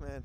Man.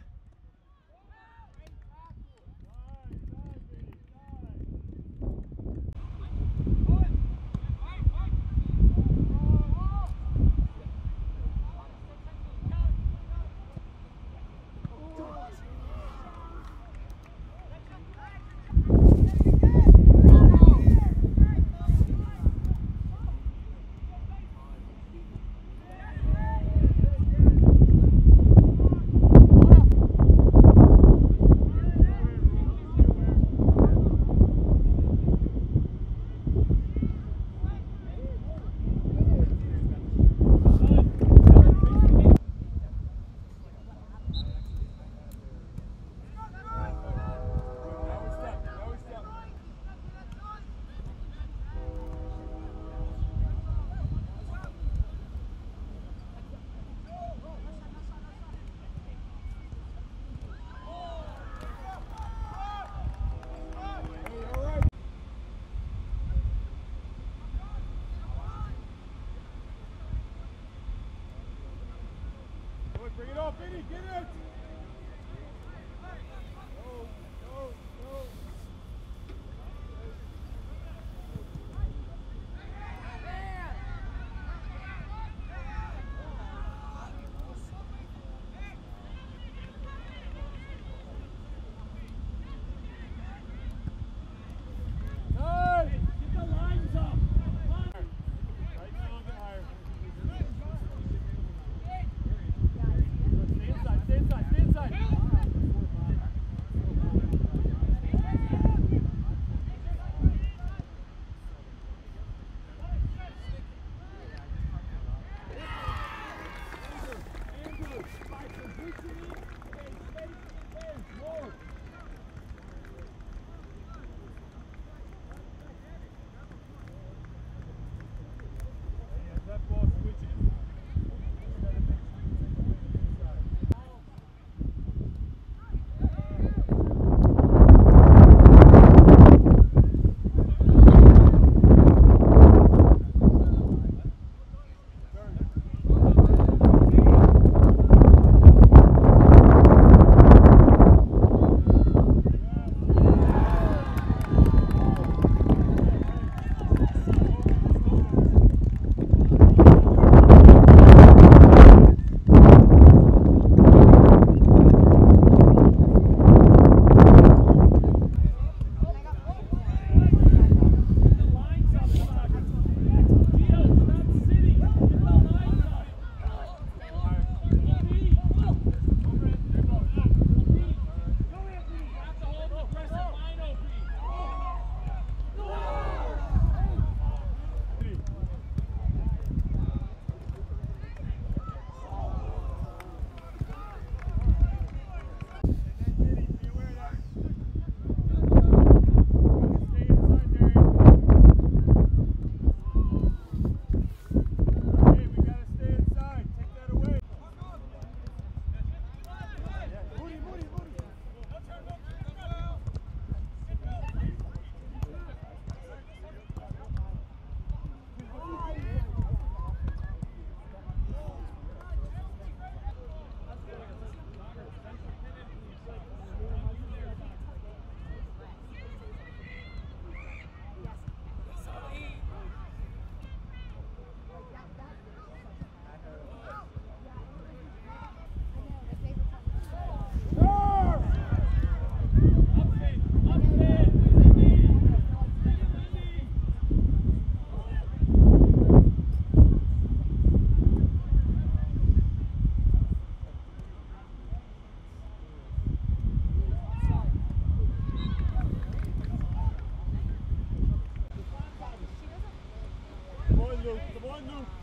Luke. Come on, Luke.